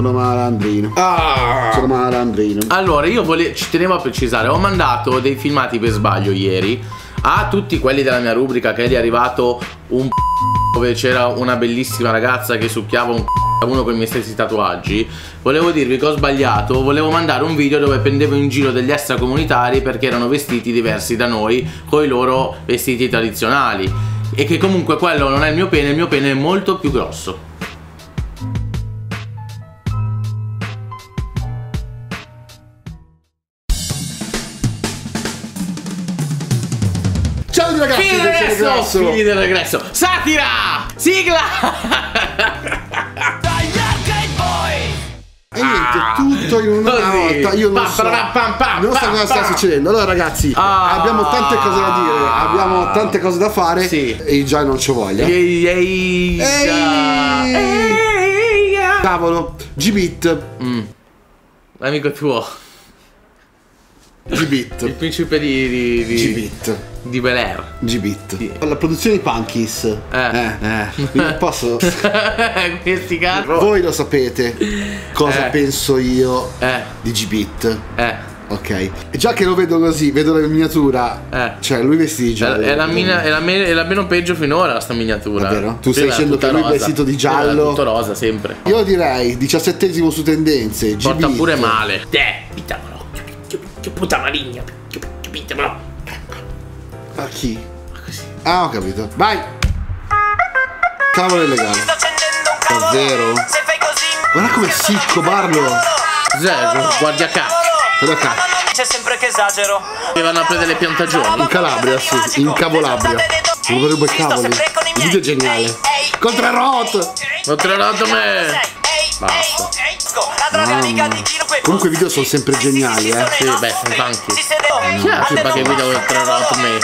Sono malandrino. Ah. Sono malandrino. Allora, io vole- ci tenevo a precisare, ho mandato dei filmati per sbaglio ieri a tutti quelli della mia rubrica che è arrivato un p- dove c'era una bellissima ragazza che succhiava un p- uno con i miei stessi tatuaggi. Volevo dirvi che ho sbagliato, volevo mandare un video dove prendevo in giro degli extracomunitari perché erano vestiti diversi da noi con i loro vestiti tradizionali. E che comunque quello non è il mio pene, il mio pene è molto più grosso. Ragazzi, Figli del regresso! Figli del regresso! Satira! Sigla! E niente, tutto in una Così. volta. Io non so. non so cosa sta succedendo. Allora, ragazzi, Ah. abbiamo tante cose da dire. Abbiamo tante cose da fare. Sì. E già non c'ho voglia. Ehi, ehi. Ehi. Ehi. Cavolo, G-Bit. Mm. Amico tuo, il G-Bit. principe di, di, di, G-Bit. Di Bel Air. G-Bit. Sì. La produzione di Punkies. Eh. eh. Io Posso. Questi cazzo. Voi lo sapete cosa Eh. penso io Eh, di G-Bit. eh, Ok. E già che lo vedo così, vedo la miniatura. eh. Cioè, lui vestito di È, giallo. è la mina- è la me- è la meno peggio finora sta miniatura. Davvero? Tu stai dicendo che lui è rosa. vestito di giallo? Tutto rosa sempre. Io direi 17 su tendenze. Porta pure male. Te, pitamolo. Che puta maligna. Pitamolo. A chi? Così. Ah, ho capito. Vai! Cavolo è legale. Davvero? Guarda com'è sicco, Barlo. Cos'è? Guardia cazzo. Guarda cazzo. C'è sempre che esagero. Che vanno a prendere le piantagioni. In Calabria, sì, in Cavolabria. Non vorrei cavoli. Il video è geniale. Contro il Rot! Controllato me. Basta. Comunque i video sono sempre geniali, eh. Sì, beh, sono tanti. Chi è che fa che video controllato me?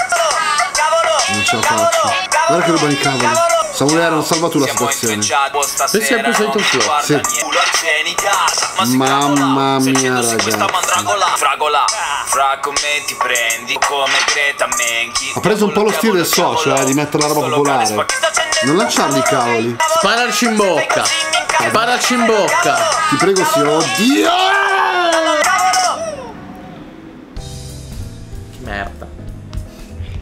Non ce la faccio. Guarda che roba di cavoli. Samuele, non salva tu la situazione. Questo è sempre sento il tuo. Sì. Mamma mia, ragazzi. Fragola, fra come ti prendi, come Greta Menchi. Ha preso un po' lo stile del socio, eh, di mettere la roba popolare. Non lanciarli i cavoli. Spararci in bocca. Spararci in bocca. Ti prego, sì. Oddio! Che merda.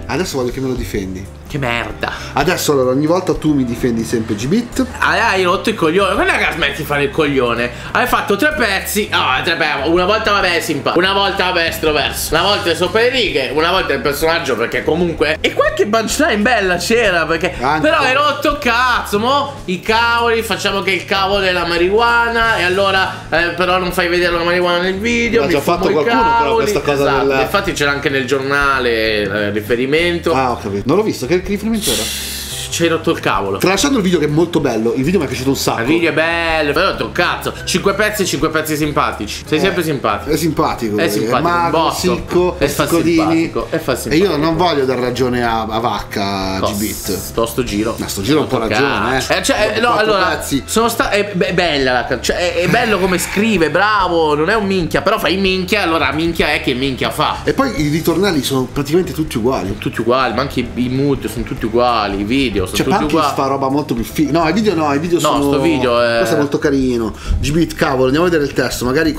Adesso voglio che me lo difendi. Che merda. Adesso allora ogni volta tu mi difendi sempre G-Bit. Hai, hai rotto il coglione. Non è che smetti di fare il coglione. Hai fatto tre pezzi. Ah, tre pezzi. Una volta vabbè è simpatico. Una volta vabbè estroverso. Una volta è sopra le righe. Una volta è il personaggio perché comunque. E qualche punchline bella c'era. Perché. Anche. Però hai rotto cazzo. Mo i cavoli. Facciamo che il cavolo è la marijuana. E allora. eh, però non fai vedere la marijuana nel video. L'ha già fatto qualcuno, però, questa cosa Esatto. del- Infatti c'era anche nel giornale eh, riferimento. Ah, ho capito. Non l'ho visto, che, che riferimento era? Ci hai rotto il cavolo. Tralasciando il video che è molto bello, il video mi è piaciuto un sacco. Il video è bello, però ho detto cazzo, 5 pezzi, 5 pezzi simpatici. Sei sempre simpatico. È simpatico, È simpatico, è magro, un botto. sicco, E fa simpatico, e io non voglio dar ragione a, a Vacca, G-Bit. Sto sto giro. Ma sto giro ha un po' ragione, eh. cioè, eh, no, allora, pezzi. sono sta- è, è bella la cioè, è, è bello come scrive, bravo, non è un minchia, però fai minchia, allora minchia è che minchia fa. E poi i ritornelli sono praticamente tutti uguali. Tutti uguali, ma anche i mood sono tutti uguali, i video sono Cioè, tutti uguali. fa roba molto più figa. No, i video no, i video No, sono. sto video è- Questo è molto carino. G-Beat, cavolo, andiamo a vedere il testo. Magari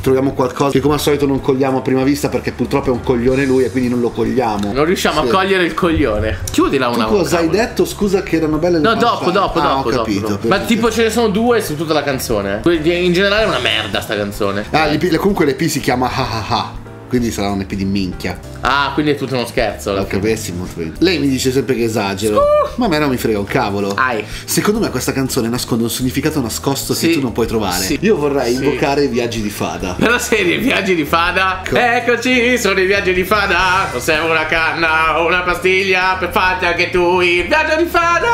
troviamo qualcosa che come al solito non cogliamo a prima vista perché purtroppo è un coglione lui e quindi non lo cogliamo. Non riusciamo Sì. a cogliere il coglione. Chiudila Tu una cosa hai detto? Scusa che erano belle le No, dopo, dopo, Ah, dopo, ho dopo, capito. dopo. Ma tipo ce ne sono due su tutta la canzone. In generale è una merda sta canzone. Ah, l'EP comunque l'EP si chiama Ha Ha Ha. Quindi sarà un EP di minchia. Ah, quindi è tutto uno scherzo. Lo capessi molto bene. Lei mi dice sempre che esagero. Ma a me non mi frega un cavolo. Ai. Secondo me questa canzone nasconde un significato nascosto Sì. che tu non puoi trovare. Sì. Io vorrei Sì. invocare i viaggi di fada. Per la serie Viaggi di Fada Co- Eccoci, sono i viaggi di Fada Non serve una canna o una pastiglia Per farti anche tu il viaggio di Fada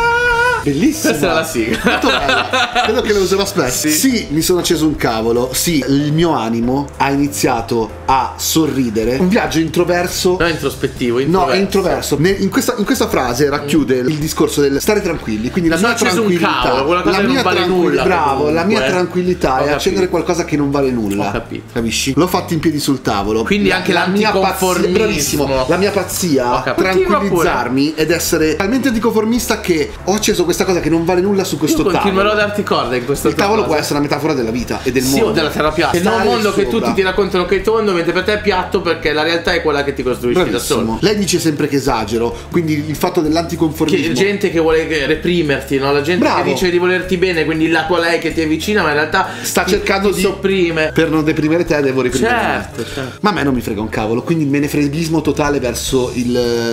Bellissima. Questa è la sigla Molto bella. Credo che la userò spesso. Sì. Sì. mi sono acceso un cavolo. Sì, il mio animo ha iniziato a sorridere. Un viaggio introverso. No, introspettivo, No, introverso. è introverso. In questa, in questa frase racchiude il discorso del stare tranquilli. Quindi la Mi sono mia tranquillità. cavolo, la non mia vale tranquilli- nulla, Bravo, comunque, la mia eh. tranquillità è accendere qualcosa che non vale nulla. Ho capito. Capisci? L'ho fatto in piedi sul tavolo. Quindi anche mia pazzia, bravissimo. La mia pazzia capito. tranquillizzarmi ed essere talmente anticonformista che ho acceso questa questa cosa che non vale nulla su questo Io continuerò tavolo. a darti corda in questa Il tavolo può essere una metafora della vita e del Sì, mondo. o della terra piatta. Che non un mondo che tutti ti raccontano che è tondo, mentre per te è piatto perché la realtà è quella che ti costruisci da Bravissimo. solo. Lei dice sempre che esagero, quindi il fatto Che dell'anticonformismo. gente che vuole che- reprimerti, no? La gente Bravo. che dice di volerti bene, quindi la tua lei che ti avvicina, ma in realtà sta ti- cercando ti di sopprime. per non deprimere te devo reprimere Certo, certo. ma a me non mi frega un cavolo quindi me ne freghismo totale verso il,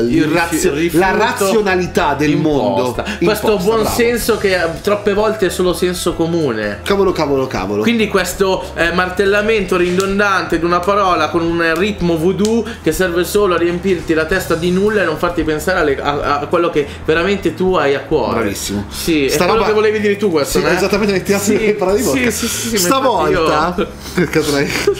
il Il razio- la razionalità del mondo imposta. Questo Imposta, buon bravo. senso che eh, troppe volte è solo senso comune. cavolo cavolo cavolo Quindi questo eh, martellamento ridondante di una parola con un ritmo voodoo che serve solo a riempirti la testa di nulla e non farti pensare alle- a, a quello che veramente tu hai a cuore. Bravissimo. Sì, Sta è quello roba- che volevi dire tu questo, Sì, no? esattamente mi tirati Sì, parole di bocca. Sì, sì, sì, sì, Stavolta.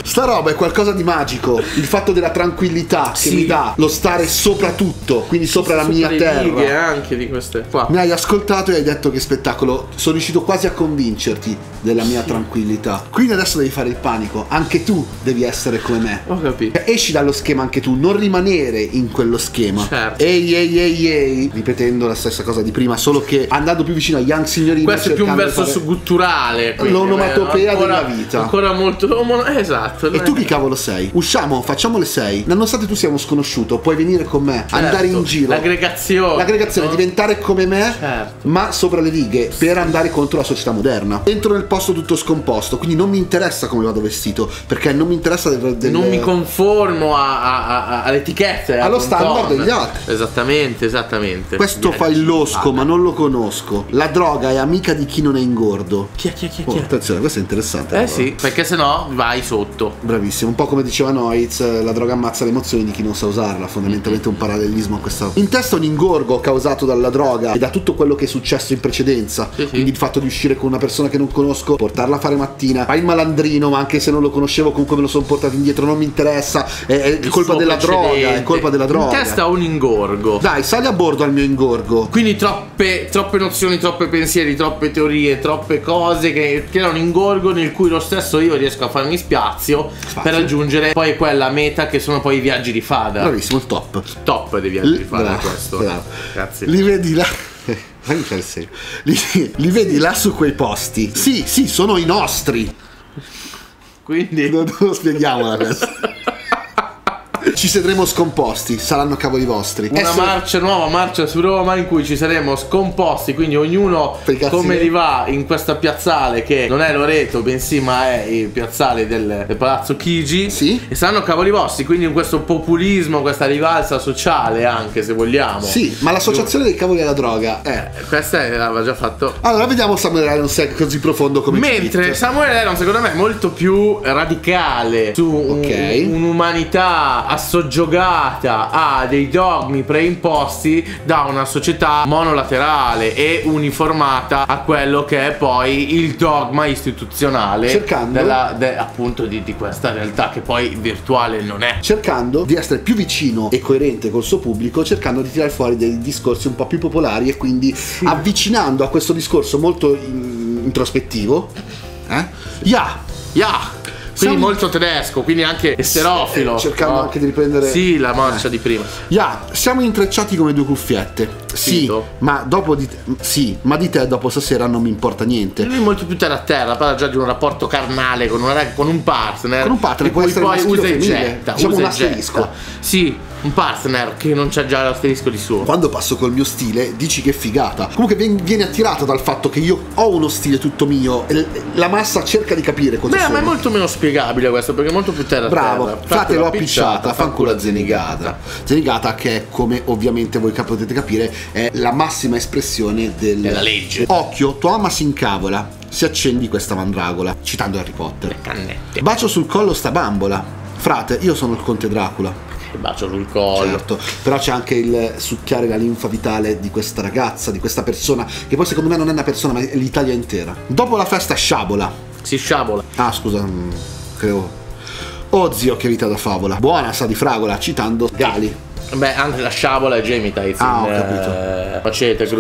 Sta roba è qualcosa di magico. Il fatto della tranquillità che Sì. mi dà lo stare sopra tutto, quindi sopra la mia le terra. anche di queste qua. Mi hai ascoltato e hai detto che spettacolo. Sono riuscito quasi a convincerti della mia tranquillità. Quindi adesso devi fare il panico. Anche tu devi essere come me. Ho capito. Esci dallo schema anche tu, non rimanere in quello schema. Certo. Ehi, ehi, ehi, ehi. Ripetendo la stessa cosa di prima, solo che andando più vicino a Young Signorino. Questo è più un verso fare- gutturale. L'onomatopea eh, della vita. Ancora molto. omo- Esatto. E tu chi cavolo sei? Usciamo, facciamo le sei. Nonostante tu sia uno sconosciuto, puoi venire con me, Certo. andare in giro. L'aggregazione. L'aggregazione, no? diventare come me, Certo. Ma sopra le righe, per andare contro la società moderna. Entro nel posto tutto scomposto, quindi non mi interessa come vado vestito, perché non mi interessa del, del- Non mi conformo alle etichette. Allo al standard degli altri. Esattamente, esattamente. Questo fa il losco, Ah, ma non lo conosco. La droga è amica di chi non è ingordo. Chi è, chi è, chi è, Oh, attenzione, questo è interessante. Eh allora. sì, perché sennò vai sotto. Bravissimo, un po' come diceva Noiz, eh, la droga ammazza le emozioni di chi non sa usarla, fondamentalmente un parallelismo a questa. In testa un ingorgo causato dalla droga e da tutto quello che successo in precedenza. Sì, sì. Quindi il fatto di uscire con una persona che non conosco, portarla a fare mattina, fai il malandrino, ma anche se non lo conoscevo comunque me lo sono portato indietro, non mi interessa, è, è colpa della droga, è precedente. colpa della droga. In testa un ingorgo. Dai, sali a bordo al mio ingorgo. Quindi troppe, troppe nozioni, troppe pensieri, troppe teorie, troppe cose che creano un ingorgo nel cui lo stesso io riesco a farmi spazio, per raggiungere poi quella meta che sono poi i viaggi di fada. Bravissimo, il top. Top dei viaggi di fada Bravo, questo. bravo. Grazie. Li vedi là. Fammi fare serio. Li, li vedi là su quei posti? Sì, sì, sono i nostri. Quindi Non, non lo spieghiamola questa. Ci sedremo scomposti, saranno cavoli vostri. una Essere- marcia, nuova marcia su Roma in cui ci saremo scomposti, quindi ognuno come gli va in questa piazzale che non è Loreto, bensì ma è il piazzale del, del Palazzo Chigi. Sì. E saranno cavoli vostri, quindi in questo populismo, questa rivalsa sociale anche se vogliamo. Sì, ma l'associazione dei cavoli alla droga è. Eh, Questa è- l'aveva già fatto. Allora, vediamo Samuel L. non sei così profondo come Mentre Smith. Samuele Leron secondo me è molto più radicale su un- Ok. un'umanità assoggiogata a dei dogmi preimposti da una società monolaterale e uniformata a quello che è poi il dogma istituzionale Cercando- della- de- appunto di, di questa realtà che poi virtuale non è. cercando di essere più vicino e coerente col suo pubblico, cercando di tirare fuori dei discorsi un po' più popolari e quindi avvicinando a questo discorso molto in- introspettivo. Eh? Ya! Ya! Quindi Siamo- molto tedesco, quindi anche esterofilo. eh, cercando no? anche di riprendere- Sì, la marcia Eh. di prima. Ya, siamo intrecciati come due cuffiette. Sì, ma dopo di sì, ma di te dopo stasera non mi importa niente. Lui è molto più terra a terra, parla già di un rapporto carnale con, una, con un partner. Con un partner, essere poi o usa e getta. diciamo usa un asterisco. Sì, un partner che non c'ha già l'asterisco di suo. Quando passo col mio stile, dici che figata. Comunque vien- viene attirata dal fatto che io ho uno stile tutto mio. e La massa cerca di capire cosa Beh, sono. ma è molto meno spiegabile questo perché è molto più terra Bravo, terra. frate l'ho appicciata, fanculo a Zenigata. Zenigata che è, come ovviamente voi potete capire, è la massima espressione del... Della legge. Occhio, tua mamma si incavola, si accendi questa mandragola, citando Harry Potter. Cannette. Bacio sul collo sta bambola. Frate, io sono il conte Dracula. Che bacio sul collo. Certo, però c'è anche il succhiare la linfa vitale di questa ragazza, di questa persona, che poi secondo me non è una persona, ma è l'Italia intera. Dopo la festa sciabola. Si sciabola. Ah, scusa, mm, credo. Oh zio, che vita da favola. Buona sa di fragola, citando Gali. Beh, anche la sciabola è Tyson. Ah, ho capito. Eh,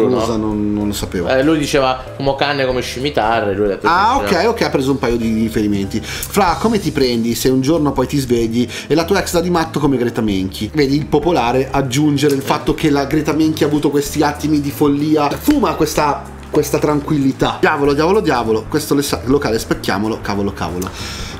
no? Scusa, non, non lo sapevo. Eh, lui diceva fumo canne come scimitarre. Lui ha detto Ah, ok, ok, ha preso un paio di riferimenti. Fra, come ti prendi se un giorno poi ti svegli e la tua ex da di matto come Greta Menchi? Vedi il popolare aggiungere il fatto che la Greta Menchi ha avuto questi attimi di follia. Fuma questa, questa tranquillità. Diavolo, diavolo, diavolo. Questo le- locale specchiamolo, cavolo, cavolo.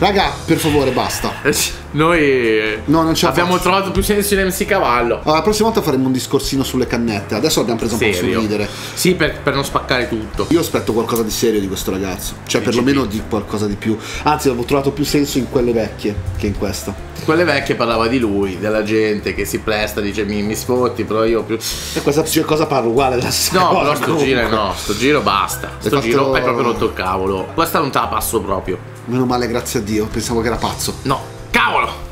Raga, per favore, basta. Eh, Noi No, non ce abbiamo faccio. trovato più senso in MC Cavallo. Allora, la prossima volta faremo un discorsino sulle cannette. Adesso l'abbiamo preso un po' sul ridere. Sì, per, per non spaccare tutto. Io aspetto qualcosa di serio di questo ragazzo. Cioè, perlomeno di qualcosa di più. Anzi, avevo trovato più senso in quelle vecchie che in questa. Quelle vecchie parlava di lui, della gente che si presta, dice mi, mi sfotti, però io più. E questa cosa parla uguale della No, cosa, però sto comunque. giro no, sto giro basta. Sto fatto- giro è proprio rotto il cavolo. Questa non te la passo proprio. Meno male, grazie a Dio. Pensavo che era pazzo. No, cavolo!